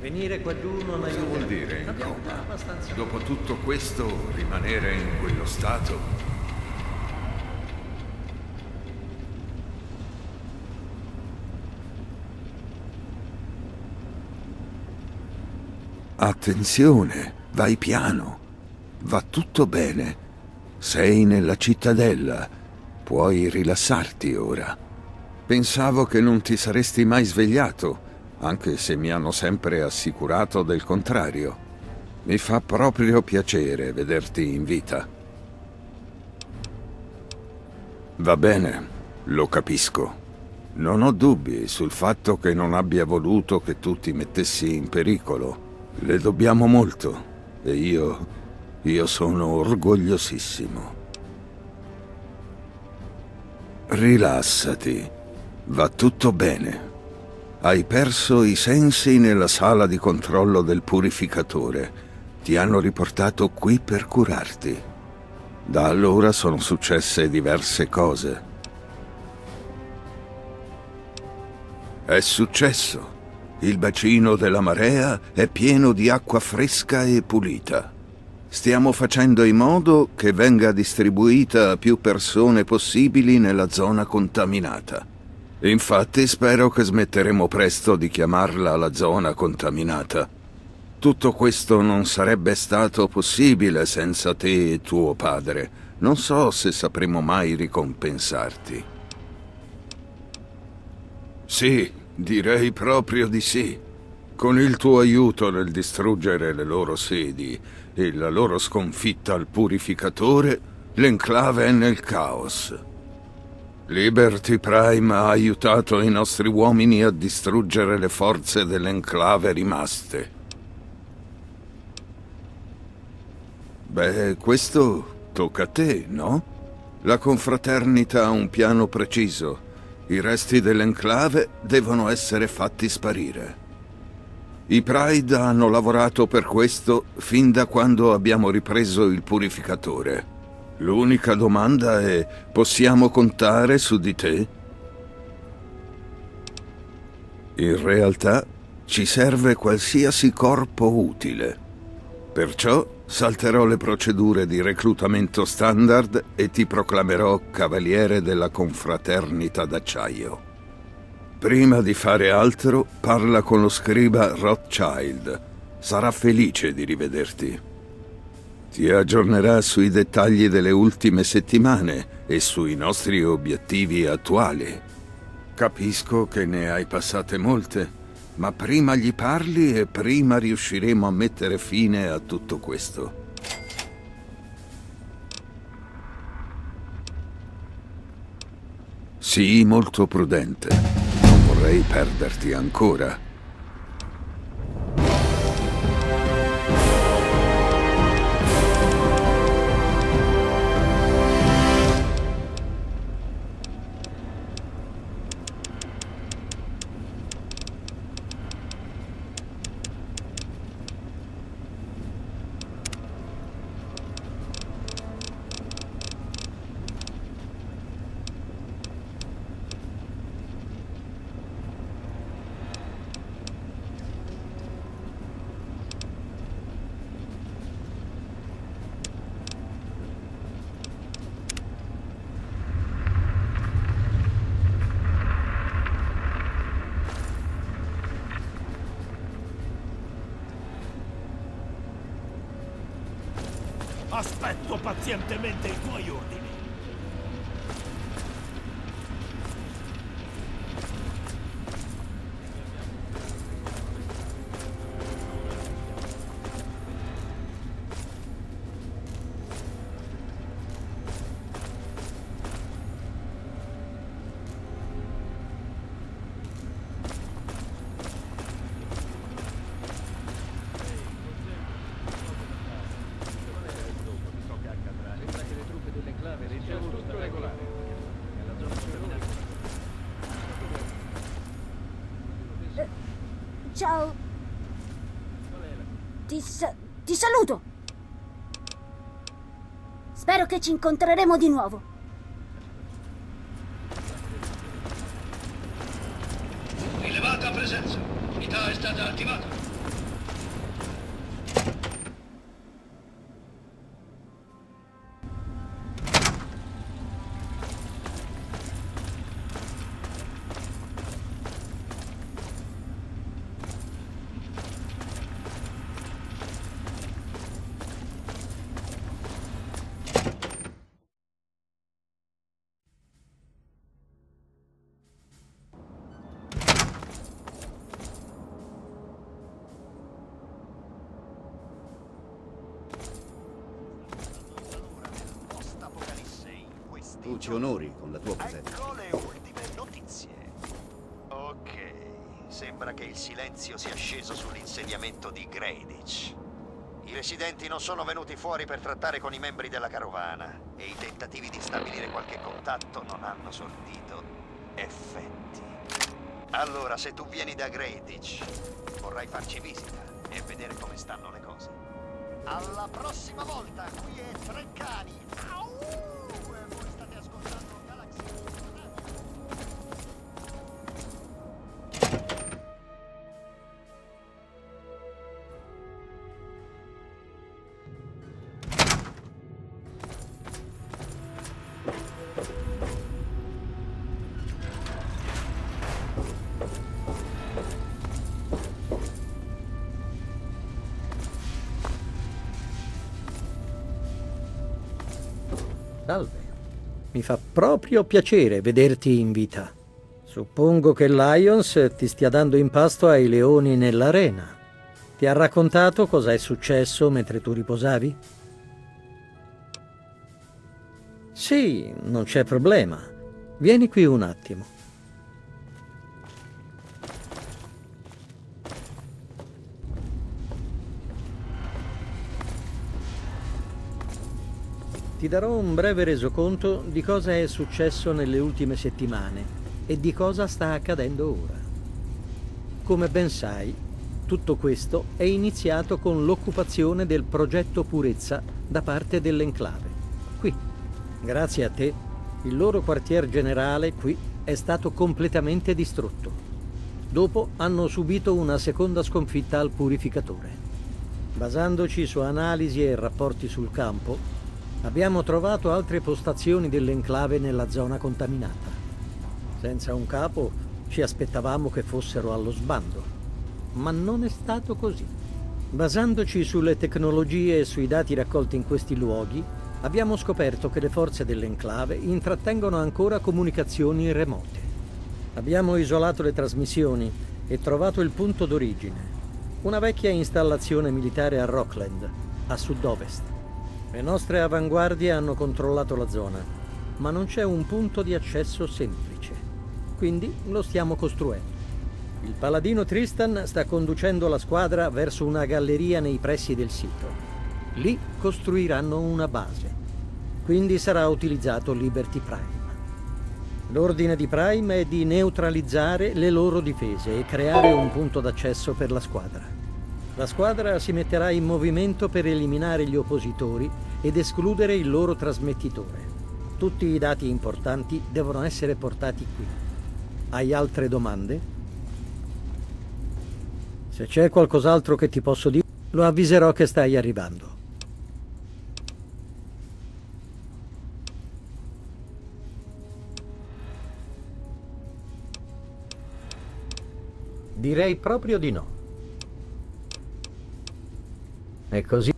Venire qua giù non Cosa aiuta. vuol dire in coma? abbastanza. Dopo tutto questo, rimanere in quello stato? Attenzione, vai piano. Va tutto bene. Sei nella cittadella. Puoi rilassarti ora. Pensavo che non ti saresti mai svegliato, anche se mi hanno sempre assicurato del contrario. Mi fa proprio piacere vederti in vita. Va bene, lo capisco. Non ho dubbi sul fatto che non abbia voluto che tu ti mettessi in pericolo. Le dobbiamo molto e io, io sono orgogliosissimo. Rilassati, va tutto bene. Hai perso i sensi nella sala di controllo del purificatore. Ti hanno riportato qui per curarti. Da allora sono successe diverse cose. È successo. Il bacino della marea è pieno di acqua fresca e pulita. Stiamo facendo in modo che venga distribuita a più persone possibili nella zona contaminata. Infatti spero che smetteremo presto di chiamarla la zona contaminata. Tutto questo non sarebbe stato possibile senza te e tuo padre. Non so se sapremo mai ricompensarti. Sì, direi proprio di sì. Con il tuo aiuto nel distruggere le loro sedi e la loro sconfitta al purificatore, l'enclave è nel caos. Liberty Prime ha aiutato i nostri uomini a distruggere le forze dell'enclave rimaste. Beh, questo tocca a te, no? La confraternita ha un piano preciso. I resti dell'enclave devono essere fatti sparire. I Pride hanno lavorato per questo fin da quando abbiamo ripreso il purificatore. L'unica domanda è, possiamo contare su di te? In realtà ci serve qualsiasi corpo utile. Perciò salterò le procedure di reclutamento standard e ti proclamerò cavaliere della confraternita d'acciaio. Prima di fare altro, parla con lo scriba Rothschild. Sarà felice di rivederti. Ti aggiornerà sui dettagli delle ultime settimane e sui nostri obiettivi attuali. Capisco che ne hai passate molte, ma prima gli parli e prima riusciremo a mettere fine a tutto questo. Sii molto prudente. Non vorrei perderti ancora. Aspetto pazientemente i tuoi ordini. Ciao. Ti, sa- ti saluto. Spero che ci incontreremo di nuovo. Rilevata presenza. Unità è stata attivata. Ci onori con la tua presenza. Ecco le ultime notizie. Ok, sembra che il silenzio sia sceso sull'insediamento di Greyditch. I residenti non sono venuti fuori per trattare con i membri della carovana e i tentativi di stabilire qualche contatto non hanno sortito effetti. Allora, se tu vieni da Greyditch, vorrai farci visita e vedere come stanno le cose. Alla prossima volta, qui è Treccani. Au! Salve. Mi fa proprio piacere vederti in vita. Suppongo che Lions ti stia dando in pasto ai leoni nell'arena. Ti ha raccontato cosa è successo mentre tu riposavi? Sì, non c'è problema. Vieni qui un attimo. Ti darò un breve resoconto di cosa è successo nelle ultime settimane e di cosa sta accadendo ora. Come ben sai, tutto questo è iniziato con l'occupazione del progetto Purezza da parte dell'enclave. Qui, grazie a te, il loro quartier generale qui è stato completamente distrutto. Dopo hanno subito una seconda sconfitta al purificatore. Basandoci su analisi e rapporti sul campo, abbiamo trovato altre postazioni dell'enclave nella zona contaminata. Senza un capo ci aspettavamo che fossero allo sbando, ma non è stato così. Basandoci sulle tecnologie e sui dati raccolti in questi luoghi, abbiamo scoperto che le forze dell'enclave intrattengono ancora comunicazioni remote. Abbiamo isolato le trasmissioni e trovato il punto d'origine, una vecchia installazione militare a Rockland, a sud-ovest. Le nostre avanguardie hanno controllato la zona, ma non c'è un punto di accesso semplice. Quindi lo stiamo costruendo. Il paladino Tristan sta conducendo la squadra verso una galleria nei pressi del sito. Lì costruiranno una base. Quindi sarà utilizzato Liberty Prime. L'ordine di Prime è di neutralizzare le loro difese e creare un punto d'accesso per la squadra. La squadra si metterà in movimento per eliminare gli oppositori ed escludere il loro trasmettitore. Tutti i dati importanti devono essere portati qui. Hai altre domande? Se c'è qualcos'altro che ti posso dire, lo avviserò che stai arrivando. Direi proprio di no. E così